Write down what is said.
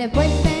a boyfriend.